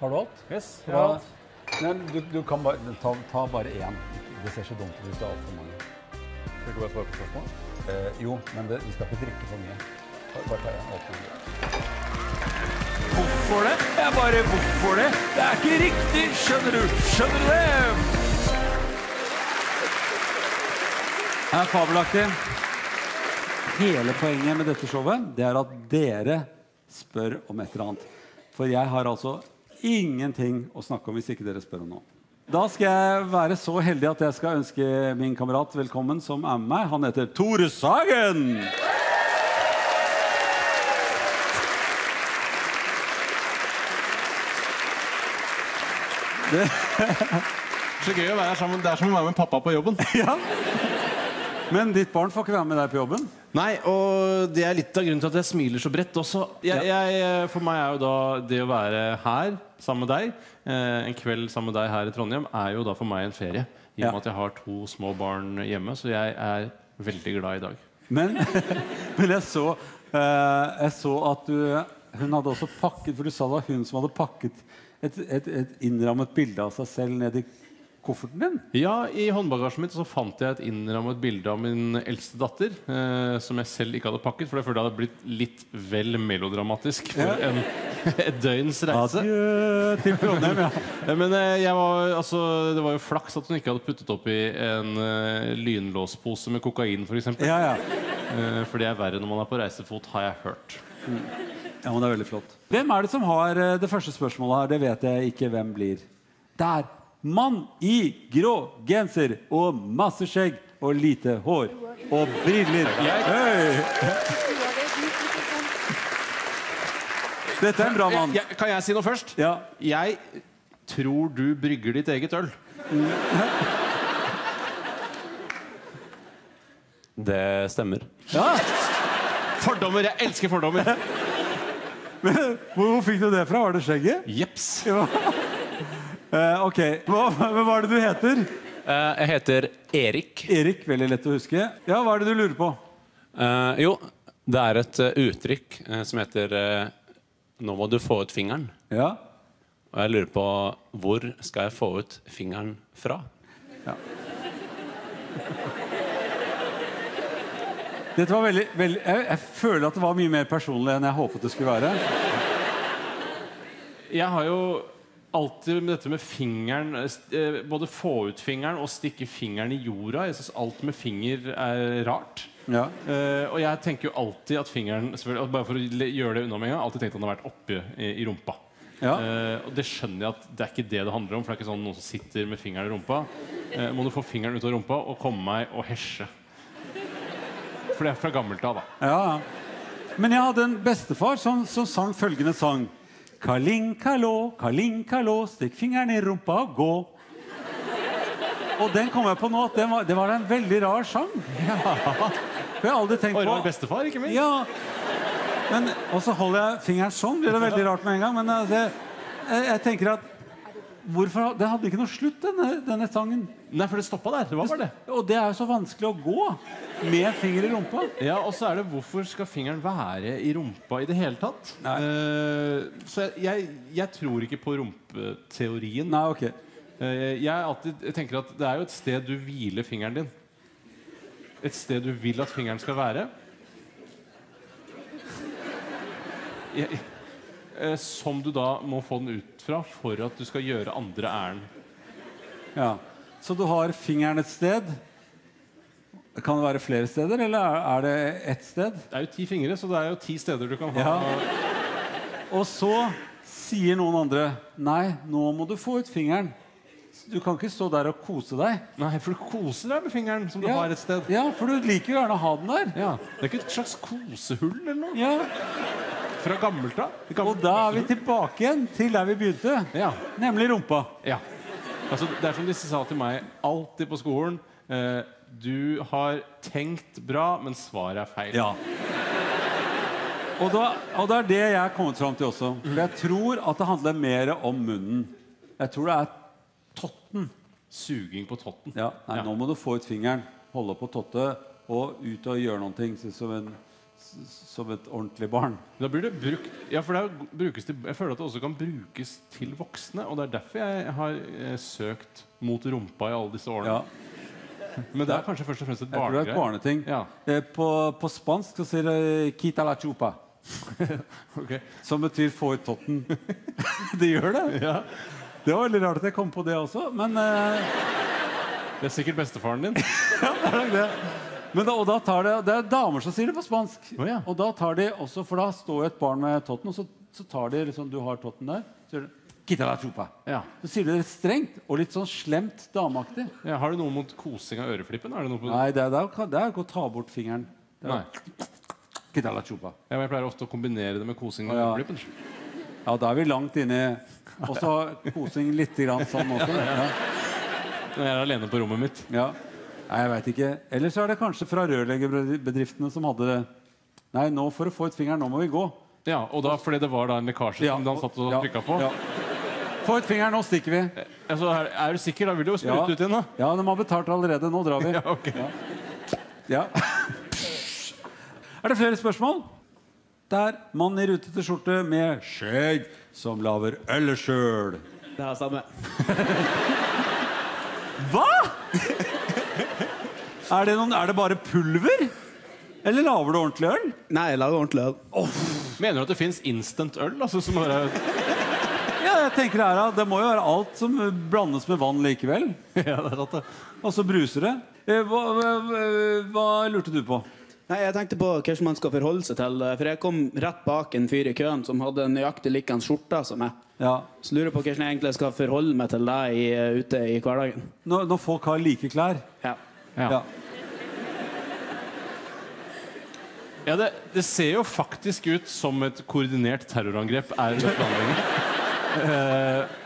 Har du alt? Yes, jeg har alt. Nei, du, du kan bare ta, ta bare én. Det ser så dumt ut hvis det er altfor mange. Skal du ikke bare svare på spørsmål? Eh, jo, men det, vi skal ikke drikke for mye. Bare, ta én. Åpne den. Hvorfor det? Jeg bare Hvorfor det? Det er ikke riktig, skjønner du? Skjønner du det? Det er fabelaktig. Hele poenget med dette showet det er at dere spør om et eller annet. For jeg har altså ingenting å snakke om hvis ikke dere spør om noe. Da skal jeg være så heldig at jeg skal ønske min kamerat velkommen som er med meg. Han heter Tore Sagen. Det. Så gøy å være sammen. Det er som å være med pappa på jobben. Ja. Men ditt barn får ikke være med deg på jobben. Nei, og det er litt av grunnen til at jeg smiler så bredt også. Jeg, jeg, for meg er jo da det å være her sammen med deg, eh, en kveld sammen med deg her i Trondheim, er jo da for meg en ferie. I og Ja. at jeg har to små barn hjemme, så jeg er veldig glad i dag. Men, men jeg, så, eh, jeg så at du Hun hadde også pakket For du sa det var hun som hadde pakket et, et, et innrammet bilde av seg selv ned i kofferten din. Ja, I håndbagasjen mitt så fant jeg et innrammet bilde av min eldste datter. Eh, som jeg selv ikke hadde pakket, for jeg følte det hadde blitt litt vel melodramatisk for Ja. en, et døgns reise. Adjø til Trondheim, ja. Men eh, jeg var, altså, det var jo flaks at hun ikke hadde puttet oppi en eh, lynlåspose med kokain, f.eks. For. Ja, ja. Eh, for det er verre når man er på reisefot, har jeg hørt. ja, men det er veldig flott. Hvem er det som har eh, det første spørsmålet her? Det vet jeg ikke hvem blir. Der. Mann i grå genser og masse skjegg og lite hår. Og briller. Hey. Dette er en bra mann. Kan jeg si noe først? Ja. Jeg tror du brygger ditt eget øl. Det stemmer. ja. Fordommer! Jeg elsker fordommer! Hvor, hvor fikk du det fra? Var det skjegget? Jeps. Ja. Eh, ok. Hva, hva er det du heter? Uh, Jeg heter Erik. Erik. Veldig lett å huske. Ja, Hva er det du lurer på? Uh, jo, det er et uttrykk som heter 'Nå må du få ut fingeren'. Ja. Og jeg lurer på hvor skal jeg få ut fingeren fra? Ja. Dette var veldig, veldig jeg, jeg føler at det var mye mer personlig enn jeg håpet det skulle være. Jeg har jo alltid med dette med fingeren eh, Både få ut fingeren og stikke fingeren i jorda. Jeg syns alt med finger er rart. Ja. Uh, og jeg tenker jo alltid at fingeren Bare for å gjøre det unna med en gang Alltid tenkt at den har vært oppi i, i rumpa. Ja. Uh, og det skjønner jeg at det er ikke det det handler om. For det er ikke sånn noen som sitter med fingeren i rumpa. Uh, må du få fingeren ut av rumpa og komme meg og hesje. For det er fra gammelt av, da. Ja, ja. Men jeg hadde en bestefar som, som sang følgende sang. Kalinkalå, kalinkalå, stikk fingeren i rumpa og gå. Og den kom jeg på nå at det var, det var en veldig rar sang. For jeg har aldri tenkt på rar bestefar, ikke minst. Ja. Men, og så holder jeg fingeren sånn, blir det veldig rart med en gang. Men altså, jeg, jeg tenker at hvorfor, Det hadde ikke noe slutt, denne, denne sangen. Nei, for det stoppa der. Det var bare det. Og det er jo så vanskelig å gå med finger i rumpa. Ja, og så er det hvorfor skal fingeren være i rumpa i det hele tatt? Eh, så jeg, jeg, jeg tror ikke på rumpeteorien. Nei, ok. uh, jeg, alltid, jeg tenker at det er jo et sted du hviler fingeren din. Et sted du vil at fingeren skal være. Jeg, eh, som du da må få den ut fra for at du skal gjøre andre ærend. Ja. Så du har fingeren et sted. Kan det være flere steder, eller er- er det ett sted? Det er jo ti fingre, så det er jo ti steder du kan ha Ja. Og så sier noen andre Nei, nå må du få ut fingeren. Du kan ikke stå der og kose deg. Nei, for du koser deg med fingeren som du Ja. har et sted. Ja, For du liker jo gjerne å ha den der. Ja, Det er ikke et slags kosehull eller noe? Ja. Fra gammelt av? Og da er vi tilbake igjen til der vi begynte, Ja. nemlig rumpa. ja. Altså, det er som de sa til meg alltid på skolen. Eh, du har tenkt bra, men svaret er feil. Ja. Og, da, og det er det jeg er kommet fram til også. For jeg tror at det handler mer om munnen. Jeg tror det er totten. Suging på totten. Ja, nei. Nå må du få ut fingeren, holde på totte og ut og gjøre noe. Som en, som et ordentlig barn. Da blir det brukt Ja, for det brukes til, jeg føler at det også kan brukes til voksne. Og det er derfor jeg har eh, søkt mot rumpa i alle disse årene. Ja, Men det er kanskje først og fremst et jeg tror det er et barneting. Ja, Eh, På, på spansk så sier det 'quita la chupa', okay. som betyr 'få ut totten'. det gjør det. ja. Det var veldig rart at jeg kom på det også, men eh, Det er sikkert bestefaren din. ja, det er nok det. Men da, og da tar det, det er damer som sier det på spansk. Oh, ja. Og da tar de også, For da står et barn med totten, og så, så tar de liksom Du har totten der. Så sier de. Ja. Så sier de det strengt og litt sånn slemt dameaktig. Ja, har du noe mot kosing av øreflippen? Er det noe på Nei, det er, det er, det er ikke å ta bort fingeren. Det er. Ja, men jeg pleier ofte å kombinere det med kosing av ja. øreflippen. Ja, da er vi langt inne i Og så kosing litt grann sånn også. Ja. Når jeg er alene på rommet mitt. ja. Nei, jeg veit ikke. Eller så er det kanskje fra rørleggerbedriftene som hadde det. Nei, nå for å få ut fingeren, nå må vi gå. Ja, og da, Fordi det var da en lekkasje som han satt og ja, trykka på? ja. Få ut fingeren, nå stikker vi. Altså, er, er du sikker? Da vil du jo Ja. ut igjen, da. Ja, de har betalt allerede. Nå drar vi. Ja, ok. Ja. Er det flere spørsmål? Der. Mann i rutete skjorte med skjegg som lager øl sjøl. Det er samme. Hva?! Er det, noen, er det bare pulver? Eller lager du ordentlig øl? Nei, jeg lager ordentlig øl. Mener du at det fins instant øl? Altså, som bare Ja, jeg tenker her. Det må jo være alt som blandes med vann likevel. Ja, det er det. Og så bruser det. Eh, Hva, hva, hva lurte du på? Nei, Jeg tenkte på hvordan man skal forholde seg til det. For jeg kom rett bak en fyr i køen som hadde nøyaktig likeens skjorte som meg. Ja. Så lurer jeg på hvordan jeg egentlig skal forholde meg til deg ute i hverdagen. Når, når folk har like klær. Ja. Ja. Ja. Ja, det, det ser jo faktisk ut som et koordinert terrorangrep er planlegging. Eh,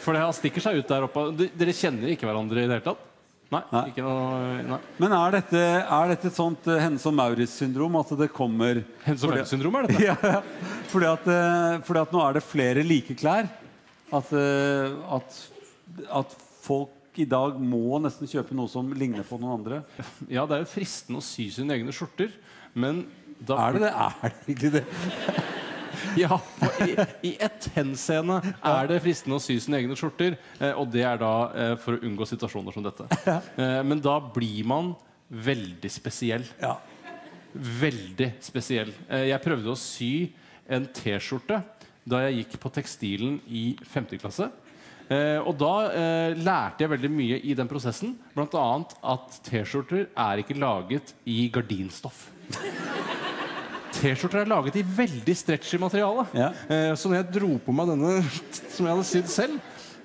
for det, stikker seg ut der oppe. Dere kjenner ikke hverandre i det hele tatt? Nei? Nei. Noe, nei. Men er dette, er dette et sånt uh, Hennes og Maurits-syndrom? At det kommer Hennes og Maurits-syndrom er dette? ja, ja. Fordi, at, uh, fordi at nå er det flere like klær. At, uh, at, at folk i dag må nesten kjøpe noe som ligner på noen andre. Ja, det er jo fristende å sy sine egne skjorter, men da Er det det? Er det ikke det? Ja, i, i ett henseende er det fristende å sy sine egne skjorter. Eh, og det er da eh, for å unngå situasjoner som dette. Eh, men da blir man veldig spesiell. Ja. Veldig spesiell. Jeg prøvde å sy en T-skjorte da jeg gikk på tekstilen i 5. klasse. Eh, og da eh, lærte jeg veldig mye i den prosessen. Annet at T-skjorter er ikke laget i gardinstoff. T-skjorter er laget i veldig stretchy materiale. Ja. Eh, så når jeg dro på meg denne som jeg hadde sydd selv,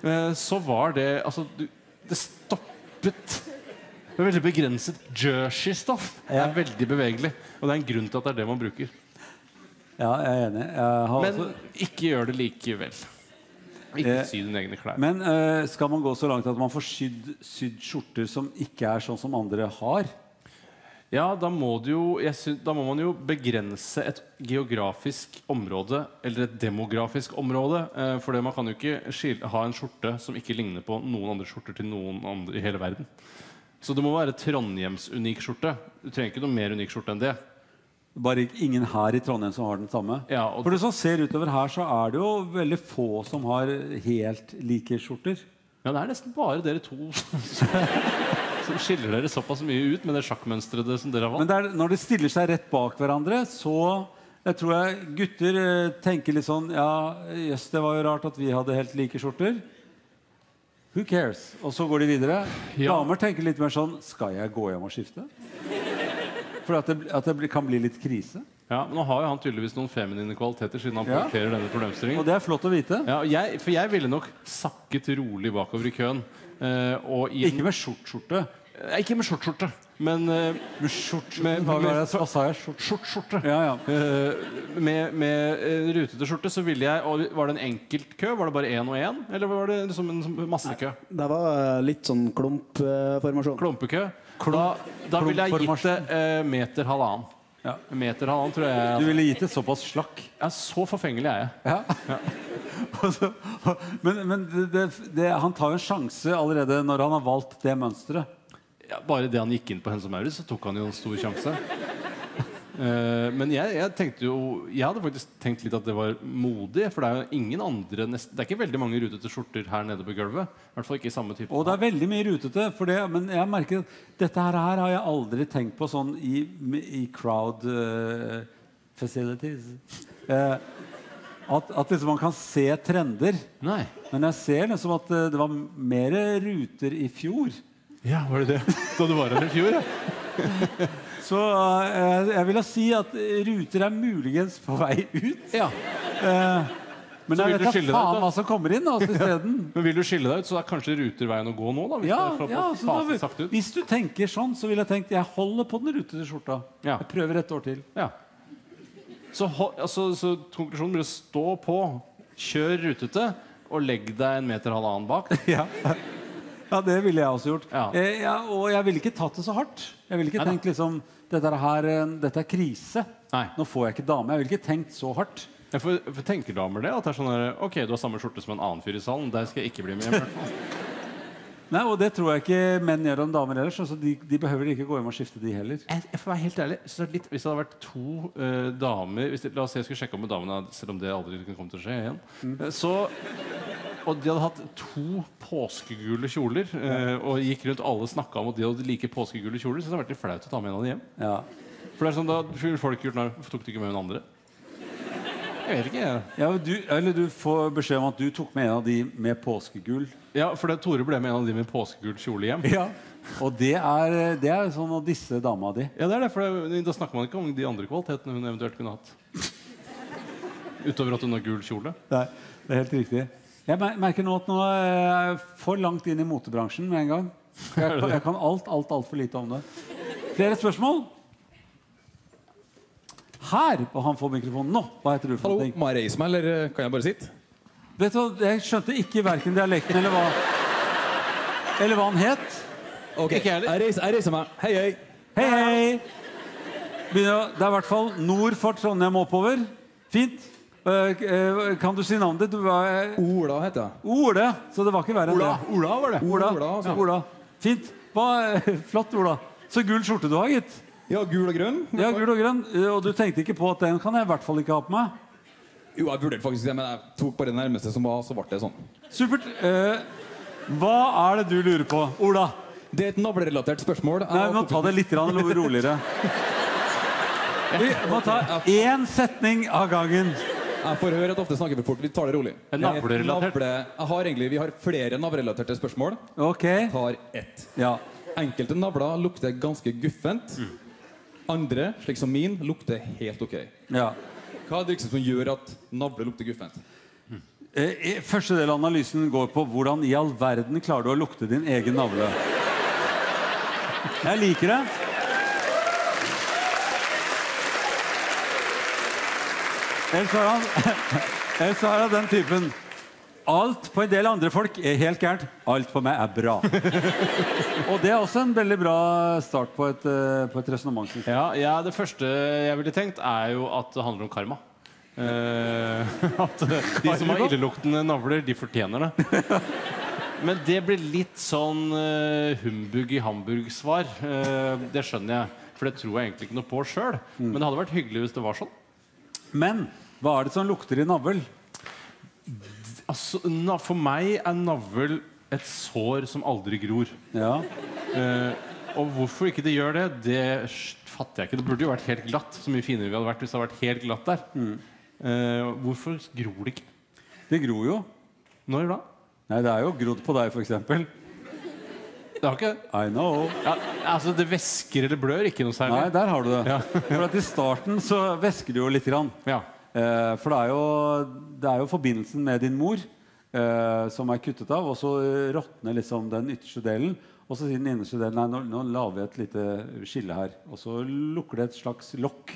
eh, så var det Altså, det stoppet Det er veldig begrenset. Jersey-stoff Ja. er veldig bevegelig. Og det er en grunn til at det er det man bruker. ja, jeg er enig. Jeg har Men også, ikke gjør det likevel. Ikke Eh, sy dine egne klær. men eh, skal man gå så langt at man får sydd, sydd skjorter som ikke er sånn som andre har? Ja, da må, jo, jeg sy da må man jo begrense et geografisk område, eller et demografisk område. Eh, for man kan jo ikke skil ha en skjorte som ikke ligner på noen andre skjorter til noen andre i hele verden. Så det må være Trondheims unik skjorte. Du trenger ikke noe mer unik skjorte enn det. Bare ingen her i Trondheim som har den samme? Ja, og For det som ser utover her, så er det jo veldig få som har helt like skjorter. Ja, det er nesten bare dere to som skiller dere såpass mye ut med det sjakkmønsteret som dere har Men det er, når de stiller seg rett bak hverandre, så jeg tror jeg gutter eh, tenker litt sånn Ja, jøss, det var jo rart at vi hadde helt like skjorter. Who cares? Og så går de videre. Ja. Damer tenker litt mer sånn Skal jeg gå hjem og skifte? For at det, at det kan bli litt krise. Ja, men Nå har jo han tydeligvis noen feminine kvaliteter siden han Ja. denne problemstillingen. Og det er flott å vite. Ja, og jeg, for jeg ville nok sakket rolig bakover i køen. eh, og i Ikke med skjortskjorte. Eh, ikke med skjortskjorte, men eh, Med skjort, Med- hva, var det, hva sa jeg? Skjort. skjortskjorte. Ja, ja. Eh, med med eh, rutete skjorte så ville jeg og Var det en enkelt kø? Var det bare én og én? Eller var det liksom en sånn massekø? Det var eh, litt sånn klumpformasjon. Klumpekø? Da, da ville jeg gitt det eh, meter halvannen. Ja. Meter halvannen tror jeg Du ville gitt det såpass slakk. ja, Så forfengelig er jeg. Ja. Ja. men men det, det, han tar jo en sjanse allerede når han har valgt det mønsteret. Ja, bare det han gikk inn på Hense Maurits, så tok han jo en stor sjanse. Eh, men jeg, jeg tenkte jo Jeg hadde faktisk tenkt litt at det var modig. For det er jo ingen andre nest, Det er ikke veldig mange rutete skjorter her nede på gulvet. I hvert fall ikke i samme type. Og det er veldig mye rutete. For det, men jeg merker at dette her, her har jeg aldri tenkt på sånn i, i crowd uh, facilities. Uh, at, at liksom man kan se trender. Nei. Men jeg ser liksom at det var mer ruter i fjor. Ja, var det det? Da du var her i fjor, ja. Så eh, jeg vil da si at ruter er muligens på vei ut. ja. Men Så vil jeg du vet skille da deg ut, faen da? hva som kommer inn altså, isteden. Men vil du skille deg ut, så er kanskje ruter veien å gå nå? da hvis Ja, det er ja, så da, fase sakte ut. hvis du tenker sånn, så ville jeg tenkt jeg holder på den rutete skjorta. Ja. Jeg prøver et år til. Ja. Så, ho- altså, så konklusjonen blir å stå på, kjør rutete, og legg deg en meter halvannen bak. Ja. Ja, det ville jeg også gjort. Ja. Eh, ja, og jeg ville ikke tatt det så hardt. Jeg ville ikke Nei, tenkt liksom dette er, her, eh, dette er krise. Nei. Nå får jeg ikke dame. Jeg ville ikke tenkt så hardt. Ja, for, for Tenker damer det? At det er sånn der, Ok, du har samme skjorte som en annen fyr i salen. Der skal jeg ikke bli med. hjem. Nei, Og det tror jeg ikke menn gjør om damer ellers. Altså de, de behøver ikke gå hjem og skifte, de heller. Jeg, jeg får være helt ærlig det er litt, Hvis det hadde vært to uh, damer hvis det, La oss si jeg skulle sjekke om med damene Selv om det aldri kunne komme til å skje igjen. Mm. Så, og de hadde hatt to påskegule kjoler, eh, og gikk rundt alle snakka om at de hadde like påskegule kjoler, så det hadde vært litt flaut å ta med en av dem hjem. Ja. For det er sånn, da ville folk gjort Hvorfor tok du ikke med den andre? Jeg vet ikke. jeg. Ja, du, eller du får beskjed om at du tok med en av de med påskegull. Ja, for det, Tore ble med en av de med påskegul kjole hjem. Ja. Og det er, det er sånn å disse dama di. Ja, det er det, for det, Da snakker man ikke om de andre kvalitetene hun eventuelt kunne hatt. Utover at hun har gul kjole. Nei, det er helt riktig. Jeg merker nå at nå er jeg for langt inn i motebransjen med en gang. Jeg, kan- jeg kan alt, alt, altfor lite om det. Flere spørsmål? Her! Og han får mikrofonen nå. Hva heter du for Hallo, noe? må jeg reise meg, eller eh, kan jeg bare sitte? Vet du hva, Jeg skjønte ikke verken dialekten eller hva Eller hva han het. Ok, Ikke jeg heller. jeg reiser, jeg reiser meg. Hei, hei. Hei, hei! Begynner, det er i hvert fall nord for Trondheim oppover. Fint. Eh, eh, kan du si navnet ditt? Var, Ola heter jeg. Ole. Så det var ikke verre enn det. Ola var det. Ola. Ola, altså. Ola. Fint. Hva, flott, Ola. Så gul skjorte du har, gitt. Ja, gul og grønn. Ja, gul og grønn. Eh, Og du tenkte ikke på at den kan jeg i hvert fall ikke ha på meg? Jo, jeg vurderte faktisk det, men jeg tok bare det nærmeste som var, så ble det sånn. Supert. Eh, hva er det du lurer på, Ola? Det er et navlerelatert spørsmål. Nei, Vi må ta det litt roligere. Vi må ta én setning av gangen. Jeg får høre at ofte snakker for fort. Vi tar det rolig. Er navlerelatert? Navle, jeg har egentlig, Vi har flere navlerelaterte spørsmål. Ok. Tar ett. Ja. Enkelte navler lukter ganske guffent. Andre, slik som min, lukter helt ok. ja. Hva er det som gjør at navle lukter guffent? Eh, første del av analysen går på hvordan i all verden klarer du å lukte din egen navle. Jeg liker det. Ellers så er han, ellers så han den typen Alt på en del andre folk er helt gærent. Alt på meg er bra. Og det er også en veldig bra start på et, eh, på et resonnement. jeg. Ja, ja, Det første jeg ville tenkt, er jo at det handler om karma. Eh, at eh, de som har illeluktende navler, de fortjener det. Men det blir litt sånn uh, humbug i Hamburg-svar. Eh, det skjønner jeg, for det tror jeg egentlig ikke noe på sjøl. Men det hadde vært hyggelig hvis det var sånn. Men hva er det som lukter i navl? Altså, For meg er navl et sår som aldri gror. Ja. Eh, og hvorfor ikke det gjør det, det fatter jeg ikke. Det burde jo vært helt glatt. Så mye finere vi hadde vært hvis det hadde vært helt glatt der. Eh, hvorfor gror det ikke? Det gror jo. Når da? Nei, det er jo grodd på deg, f.eks. Det har ikke I know. ja, Altså, det væsker eller blør ikke noe særlig. Nei, der har du det. Ja. For at I starten så væsker det jo litt. Grann. Ja. Eh, for det er, jo, det er jo forbindelsen med din mor eh, som er kuttet av, og så råtner liksom den ytterste delen. Og så sier den innerste delen nei, nå, nå lager vi et lite skille her. Og så lukker det et slags lokk.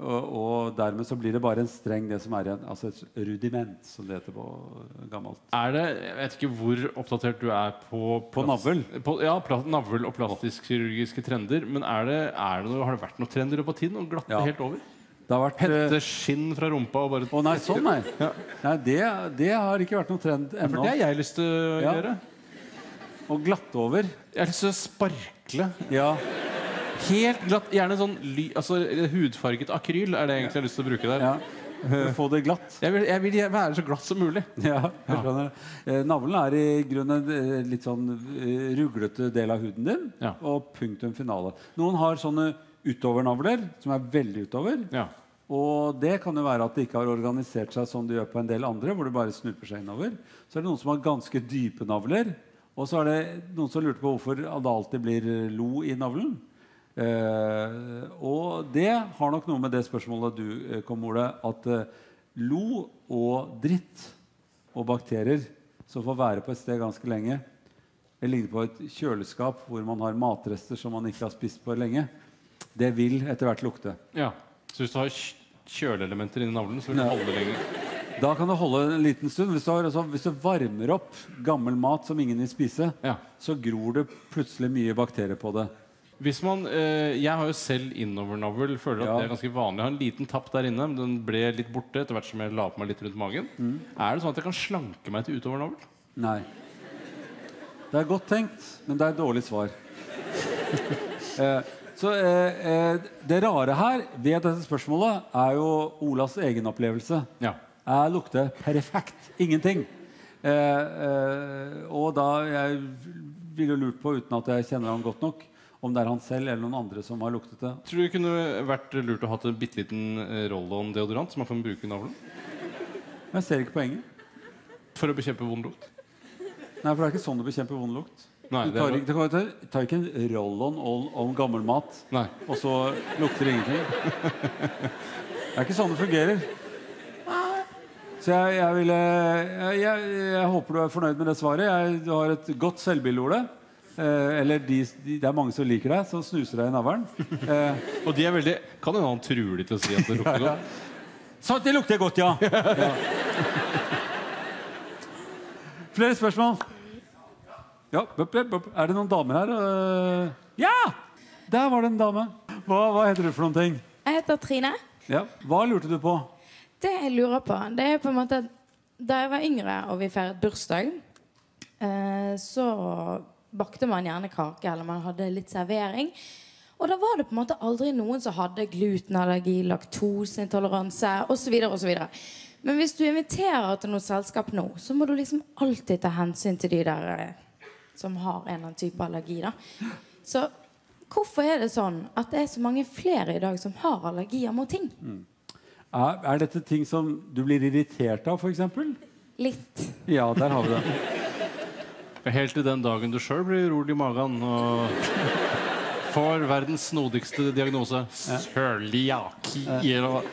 Og, og dermed så blir det bare en streng, det som er igjen. Altså et rudiment, som det heter på gammelt. Er det Jeg vet ikke hvor oppdatert du er på På navl? På, ja, navl og plastisk-kirurgiske trender. Men er det, er det noe, har det vært noen trender på tiden? Og glatte Ja. helt over? Det har vært eh, Hente skinn fra rumpa og bare Å nei, sånn nei. Ja. nei det, det har ikke vært noen trend For det har jeg lyst til å Ja. gjøre. Og glatte over. Jeg har lyst til å sparkle. Ja. Helt glatt. Gjerne sånn ly, altså, hudfarget akryl er det egentlig jeg har lyst til å bruke der. Ja. Få det glatt. Jeg, vil, jeg vil være så glatt som mulig. Ja, jeg skjønner. Eh, Navlen er i grunnen en eh, litt sånn ruglete del av huden din. Ja. Og punktum finale. Noen har sånne utovernavler som er veldig utover. Ja. Og det kan jo være at de ikke har organisert seg som de gjør på en del andre, hvor det bare snurper seg innover. Så er det noen som har ganske dype navler. Og så er det noen som lurte på hvorfor det alltid blir lo i navlen. Eh, og det har nok noe med det spørsmålet du eh, kom, Ole, at eh, lo og dritt og bakterier som får være på et sted ganske lenge, det ligner på et kjøleskap hvor man har matrester som man ikke har spist på lenge. Det vil etter hvert lukte. Ja. Så hvis du har kj- kjøleelementer inni navlen, så vil det holde holde lenger. Da kan det holde en liten stund. Hvis du, har, altså, hvis du varmer opp gammel mat som ingen vil spise, Ja. så gror det plutselig mye bakterier på det. Hvis man, eh, jeg har jo selv innovernavl. Føler at Ja. det er ganske vanlig. Jeg har en liten tapp der inne, men den ble litt borte etter hvert som jeg la på meg litt rundt magen. Er det sånn at jeg kan slanke meg til utovernavl? Nei. Det er godt tenkt, men det er et dårlig svar. eh, så eh, eh, det rare her ved dette spørsmålet er jo Olas egen opplevelse. Ja. Jeg lukter perfekt. Ingenting. Eh, eh, og da jeg ville lurt på, uten at jeg kjenner han godt nok, om det er han selv eller noen andre som har luktet det. Tror du det kunne vært lurt å ha en bitte liten eh, roll-on-deodorant som man kan bruke i navlen? Jeg ser ikke poenget. For å bekjempe vond lukt? Nei, for det er ikke sånn du bekjemper vond lukt. Nei, Du tar, det du tar, tar ikke en roll-on om, om gammel mat, nei. og så lukter det ingenting. Det er ikke sånn det fungerer. Så jeg, jeg, ville, jeg, jeg, håper du er fornøyd med det svaret. Jeg, du har et godt selvbilde, Ole. Eh, eller de, de, det er mange som liker deg, som snuser deg i navlen. Eh, Og de er veldig Kan hende han truer de til å si at det lukter Ja, ja. godt. så det lukter godt, ja. ja. Flere spørsmål? Ja, bup, bup. Er det noen damer her? Eh, Ja! Der var det en dame. Hva, hva heter du for noen ting? Jeg heter Trine. Ja. Hva lurte du på? Det jeg lurer på, det er på en måte Da jeg var yngre og vi feiret bursdag, eh, så bakte man gjerne kake, eller man hadde litt servering. Og da var det på en måte aldri noen som hadde glutenallergi, laktoseintoleranse osv. osv. Men hvis du inviterer til noe selskap nå, så må du liksom alltid ta hensyn til de der eh, som har en eller annen type allergi. da. Så hvorfor er det sånn at det er så mange flere i dag som har allergier mot ting? Er, er dette ting som du blir irritert av, f.eks.? Litt. Ja, der har vi det. Helt til den dagen du sjøl blir urolig i magen og får verdens snodigste diagnose. Cøliaki. eller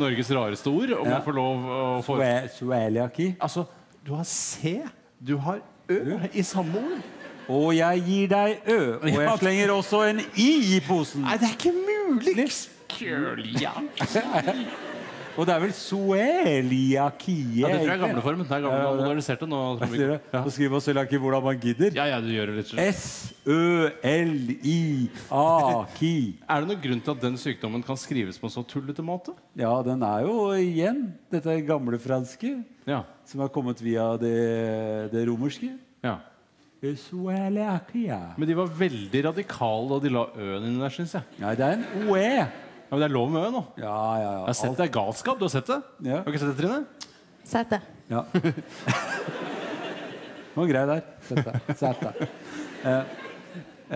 Norges rareste ord. Om Ja. jeg får lov å få Cøliaki. Altså, du har C, du har Ø i samme ord. Og jeg gir deg Ø. Og jeg slenger også en I i posen. Nei, det er ikke mulig! Cøliaki. Og det er vel soeliakie? Ja, det tror jeg er gamleformen. Det er gamle, ja, moderniserte nå. Ja. Og skriver Sueliaki hvordan man gidder. Ja, ja, du gjør det litt. S-Ø-L-I-A-Ki. Er det noen grunn til at den sykdommen kan skrives på en så tullete måte? Ja, den er jo igjen dette gamle franske Ja. som har kommet via det, det romerske. ja. Sueliakia. Men de var veldig radikale da de la ø-en inni der, syns jeg. Nei, det er en OE. Ja, men det er lov med ø nå. Ja, ja, ja. Jeg har sett det er galskap. Du har sett det? Ja. Har du ikke sett det, Trine? Sett det. Ja. Det var grei der. Sett det. Sett. Eh,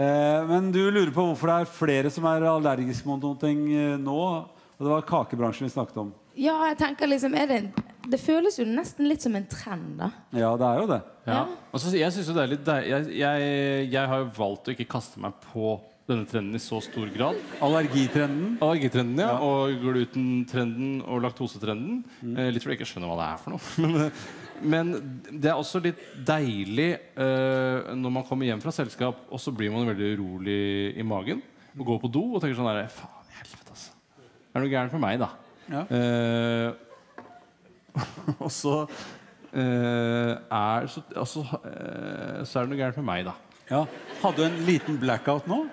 eh, men du lurer på hvorfor det er flere som er allergiske mot ting eh, nå. Og det var kakebransjen vi snakket om. Ja, jeg tenker liksom er det, det føles jo nesten litt som en trend, da. Ja, det er jo det. Ja. Og så, jeg synes jo det er litt jeg, jeg, jeg har jo valgt å ikke kaste meg på denne trenden i så stor grad. Allergitrenden. Allergitrenden, ja. Ja. Og glutentrenden og laktosetrenden. Eh, litt fordi jeg ikke skjønner hva det er for noe. Men, men det er også litt deilig eh, når man kommer hjem fra selskap, og så blir man veldig urolig i magen. Og går på do og tenker sånn der, Faen i helvete, altså. Det er noe gærent med meg, da. Ja. Eh, og så eh, er så, altså, eh, så er det noe gærent med meg, da. Ja. Hadde du en liten blackout nå?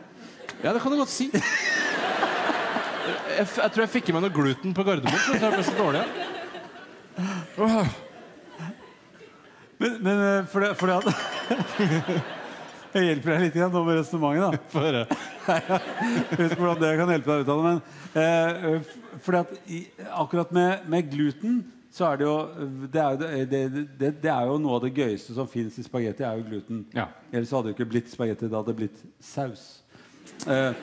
Ja, det kan du godt si. Jeg, f- jeg tror jeg fikk i meg noe gluten på Gardermoen. Så jeg ble så dårlig. Men, men eh, for det, for det at jeg hjelper deg litt igjen med resonnementet. Få høre. Jeg vet ikke hvordan det kan hjelpe deg ut av det. Men eh, fordi at i, akkurat med, med gluten så er det jo det er jo, det, det, det, er jo noe av det gøyeste som fins i spagetti, er jo gluten. Ja. Ellers hadde det ikke blitt spagetti. Det hadde blitt saus. Eh,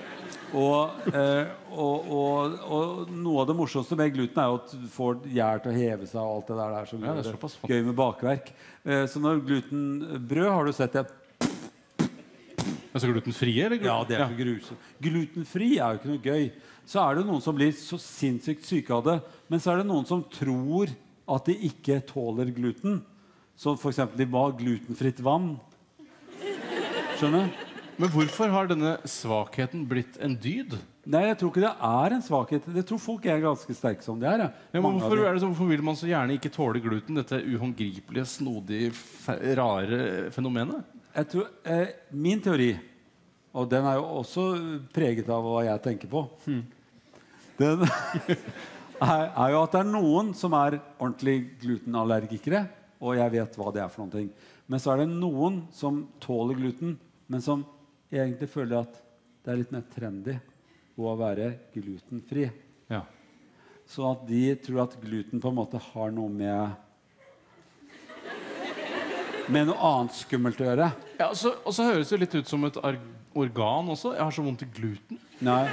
og, eh, og, og, og noe av det morsomste med gluten er jo at du får gjær til å heve seg. og alt det der, der som Ja, det er det gøy med bakverk. Eh, så når glutenbrød har du sett det Altså glutenfrie, eller? ja, det er ja. grusomt. Glutenfri er jo ikke noe gøy. Så er det noen som blir så sinnssykt syke av det. Men så er det noen som tror at de ikke tåler gluten. Som f.eks. de ba glutenfritt vann. Skjønner? Men hvorfor har denne svakheten blitt en dyd? Nei, jeg tror ikke det er en svakhet. Jeg tror folk er ganske sterke som de er. ja. Ja, men hvorfor, de. er det så, hvorfor vil man så gjerne ikke tåle gluten? Dette uhåndgripelige, snodige, rare fenomenet? Jeg tror, eh, min teori, og den er jo også preget av hva jeg tenker på Den er, er jo at det er noen som er ordentlig glutenallergikere, og jeg vet hva det er for noen ting. Men så er det noen som tåler gluten, men som egentlig føler at det er litt mer trendy å være glutenfri. Ja. Så at de tror at gluten på en måte har noe med Med noe annet skummelt å gjøre. Ja, så, og så høres det litt ut som et organ også. Jeg har så vondt i gluten. Nei.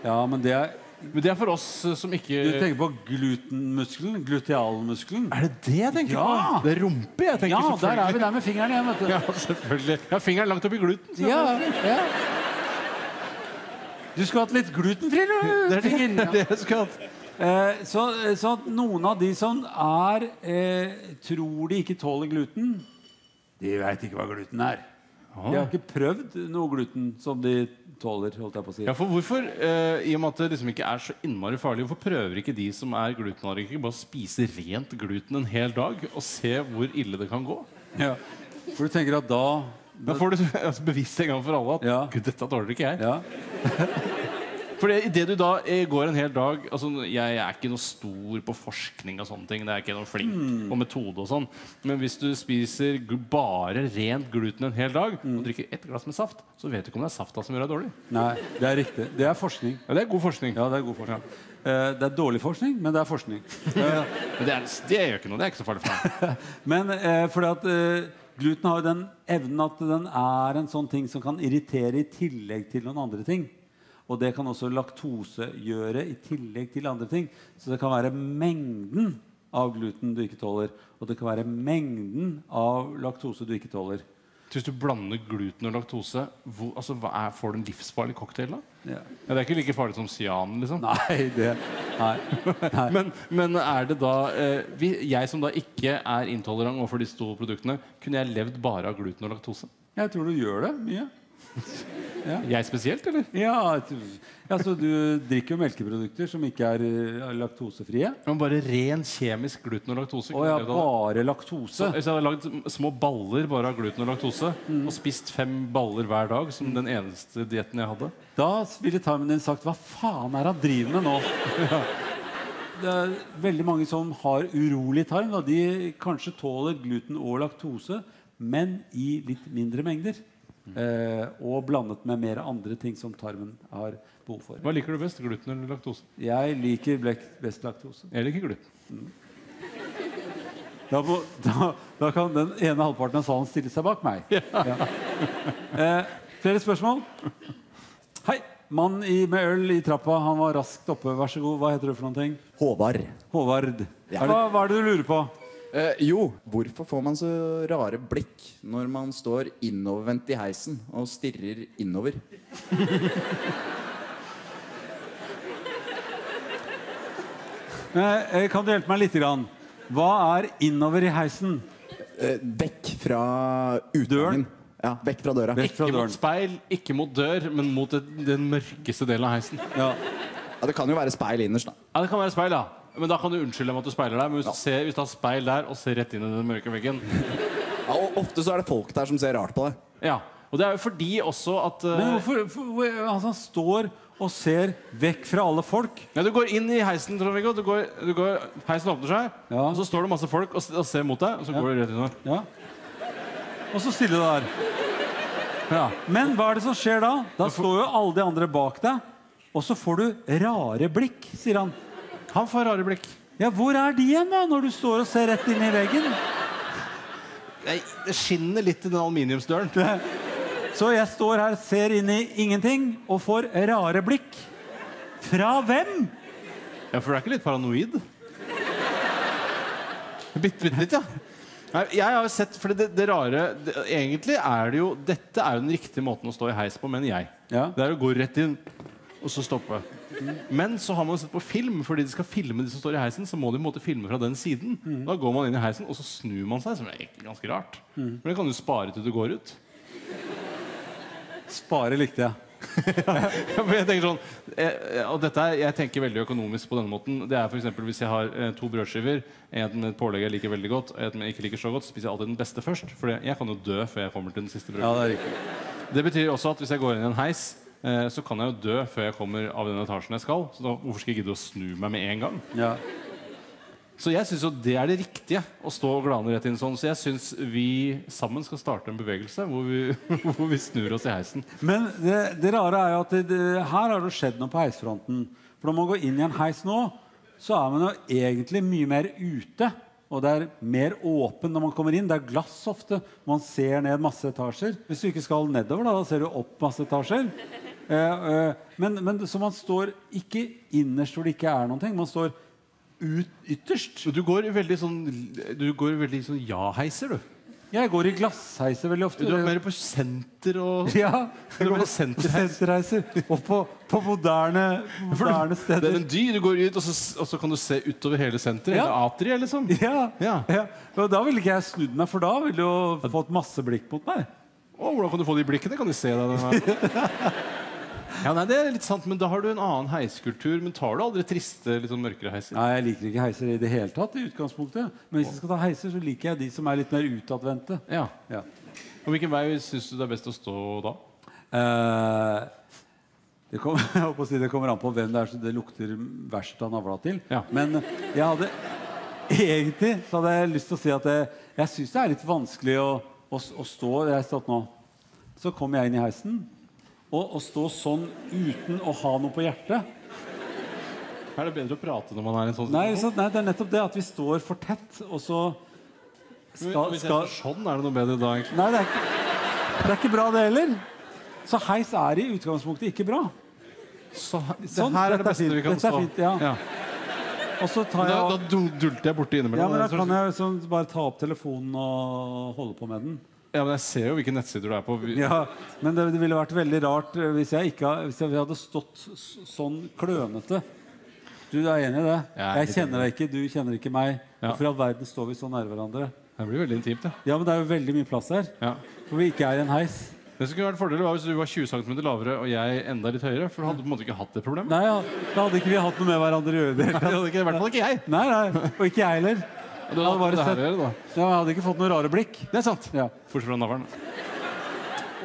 Ja, men det er Men det er for oss eh, som ikke Du tenker på glutenmuskelen? Glutealmuskelen? Er det det jeg tenker Ja. på? Det er rumpe jeg tenker Ja, der er vi der med fingeren igjen, vet du. Ja, selvfølgelig. Jeg har fingeren langt oppi gluten. Ja, ja. Du skulle hatt litt glutenfri Det er det, det, jeg skulle ha. Eh, så, så at noen av de som er eh, tror de ikke tåler gluten, de veit ikke hva gluten er. De har ikke prøvd noe gluten som de tåler. holdt jeg på å si. Ja, for hvorfor, eh, I og med at det liksom ikke er så innmari farlig, hvorfor prøver ikke de som er glutenallergikere, bare å spise rent gluten en hel dag og se hvor ille det kan gå? Ja. For du tenker at da Da får du altså, bevist en gang for alle at Ja. Gud, dette tåler ikke jeg. ja. For idet det du da går en hel dag altså, jeg, er ikke noe stor på forskning og sånne ting. Det er ikke noe flink mm. på metode og sånn. Men hvis du spiser bare rent gluten en hel dag mm. og drikker ett glass med saft, så vet du ikke om det er safta som gjør deg dårlig. Nei, det er riktig. Det er forskning. Ja, det er god forskning. Ja, det er god forskning. Eh, det er dårlig forskning, men det er forskning. Men det, er, det gjør ikke noe. Det er ikke så farlig for meg. Men eh, fordi at eh, gluten har jo den evnen at den er en sånn ting som kan irritere i tillegg til noen andre ting. Og det kan også laktose gjøre i tillegg til andre ting. Så det kan være mengden av gluten du ikke tåler, og det kan være mengden av laktose du ikke tåler. Hvis du blander gluten og laktose, hvor, altså, er, får du en livsfarlig cocktail da? Ja. Ja, det er ikke like farlig som cyan, liksom. Nei, det Nei. Men, men er det da eh, Jeg som da ikke er intolerant overfor disse to produktene, kunne jeg levd bare av gluten og laktose? Jeg tror du gjør det mye. Jeg spesielt, eller? Ja, tror- altså, du drikker jo melkeprodukter som ikke er eh, laktosefrie. Men bare ren kjemisk gluten og laktose? Å ja, bare laktose. Hvis jeg hadde lagd små baller bare av gluten og laktose, og spist fem baller hver dag som den eneste dietten jeg hadde Da ville tarmen din sagt 'Hva faen er han driver med nå?' Det er veldig mange som har urolig tarm. Da. De kanskje tåler gluten og laktose, men i litt mindre mengder. Eh, og blandet med mer andre ting som tarmen har behov for. Hva liker du best? Gluten eller laktose? Jeg liker best laktose. Jeg liker gluten. Da, må, da, da kan den ene halvparten av salen stille seg bak meg. Ja. Eh, flere spørsmål? Hei. Mann i, med øl i trappa. Han var raskt oppe. Vær så god. Hva heter du for noen ting? Håvard. Håvard. Ja. Hva, hva er det du lurer på? Eh, jo, hvorfor får man så rare blikk når man står innovervendt i heisen og stirrer innover? Eh, kan du hjelpe meg litt? Grann? Hva er innover i heisen? Eh, vekk fra utgangen. Ja, vekk fra døra. Vekk fra Ikke mot speil, ikke mot dør, men mot den mørkeste delen av heisen. Ja. Ja, det kan jo være speil innerst, da. Ja, Det kan være speil, da. Men da kan du unnskylde med at du speiler deg. Men hvis, du, ser, hvis du har speil der og ser rett inn i den mørke veggen Ja, og ofte så er det folk der som ser rart på deg. Ja, Og det er jo fordi også at eh, Men hvorfor, for, hvor- altså, Han står og ser vekk fra alle folk. ja, Du går inn i heisen, Trond-Viggo. Du går, du går, heisen åpner seg, Ja. og så står det masse folk og, s- og ser mot deg. Og så går du rett inn der. Ja. Og så stille der. Ja. Men hva er det som skjer da? Da står jo alle de andre bak deg, og så får du rare blikk, sier han. Han får rare blikk. Ja, hvor er de igjen, da, når du står og ser rett inn i veggen? Nei, det skinner litt i den aluminiumsdøren. Så jeg står her, ser inn i ingenting, og får rare blikk. Fra hvem? Ja, For du er ikke litt paranoid? Bitte, bitte litt, ja. Nei, jeg har jo sett, for det, det rare det, Egentlig er det jo Dette er jo den riktige måten å stå i heis på, mener jeg. Ja. Det er å gå rett inn og så stoppe. Men så har man sett på film, fordi de skal filme de som står i heisen, så må de på en måte filme fra den siden. Da går man inn i heisen, og så snur man seg, som er egentlig ganske rart. Men det kan du spare til du går ut. Spare likte jeg. Ja, jeg tenker sånn Og dette er, Jeg tenker veldig økonomisk på denne måten. Det er for eksempel Hvis jeg har eh, to brødskiver, en med et pålegg jeg liker veldig godt, og en jeg ikke liker så godt, så spiser jeg alltid den beste først. For jeg kan jo dø før jeg kommer til den siste Ja, det. Det betyr også at hvis jeg går inn i en heis, så kan jeg jo dø før jeg kommer av den etasjen jeg skal. Så da, hvorfor skal jeg gidde å snu meg med en gang? Ja. Så jeg syns jo det er det riktige, å stå og glane rett inn sånn. Så jeg syns vi sammen skal starte en bevegelse hvor vi, hvor vi snur oss i heisen. Men det, det rare er jo at det, det, her har det skjedd noe på heisfronten. For når man går inn i en heis nå, så er man jo egentlig mye mer ute. Og det er mer åpen når man kommer inn. Det er glass ofte. Man ser ned masse etasjer. Hvis du ikke skal nedover, da, da ser du opp masse etasjer. Eh, eh, men, men Så man står ikke innerst hvor det ikke er noen ting. Man står ut, ytterst. Du går veldig sånn Du går veldig sånn ja-heiser, du. Jeg går i glassheiser veldig ofte. Du er mer på senter og ja, Jeg går på senterheis. senterheiser. Og på, på moderne, moderne Det er en dyr. Du går ut, og så, og så kan du se utover hele senteret. Ja. Eller atriet, liksom. Ja, Ja. ja. Og da ville ikke jeg snudd meg, for da ville du fått masse blikk mot meg. Å, hvordan kan du få de blikkene? Kan de se deg? Ja, nei, Det er litt sant, men da har du en annen heiskultur. Men tar du aldri triste, litt sånn mørkere heiser? Nei, Jeg liker ikke heiser i det hele tatt. i utgangspunktet Men hvis jeg skal ta heiser, så liker jeg de som er litt mer utadvendte. Ja. Ja. Og hvilken vei syns du det er best å stå da? Eh, det, å si, det kommer an på hvem det er som det lukter verst av navla til. Ja. Men jeg hadde egentlig så hadde jeg lyst til å si at jeg, jeg syns det er litt vanskelig å, å, å stå Jeg har stått nå. Så kommer jeg inn i heisen. Og å stå sånn uten å ha noe på hjertet Er det bedre å prate når man er i en sånn Nei, så, nei, det er nettopp det at vi står for tett, og så skal, Hvis jeg skal står sånn, er det noe bedre da, egentlig? Nei, det er, ikke, det er ikke bra, det heller. Så heis er i utgangspunktet ikke bra. Så, det Sånn, her er det beste er vi kan dette er stå. fint, ja. Og så tar jeg da da dulter jeg borti innimellom. ja, men Da kan jeg sånn, bare ta opp telefonen og holde på med den. Ja, men jeg ser jo hvilke nettsider du er på. Ja, Men det, det ville vært veldig rart eh, hvis jeg ikke hvis jeg hadde stått sånn klønete. Du er enig i det? Jeg er Jeg kjenner deg ikke, du kjenner ikke meg. Ja. Hvorfor i all verden står vi så nær hverandre? Det blir veldig intimt, ja. Ja, men det er jo veldig mye plass her. ja. For vi ikke er i en heis. Det som kunne vært fordelen var hvis du var 20 cm lavere og jeg enda litt høyere. For da hadde du på en måte ikke hatt det problemet. Nei, ja, Da hadde ikke vi hatt noe med hverandre å gjøre. det Det hadde ikke, I hvert fall ikke jeg. Nei, nei, Og ikke jeg heller. Jeg hadde bare sett, da. ja, jeg hadde ikke fått noen rare blikk. Det er sant. Ja. Bortsett fra navlen.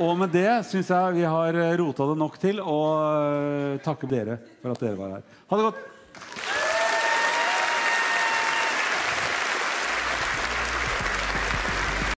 Og med det syns jeg vi har rota det nok til, og øh, takke dere for at dere var her. Ha det godt.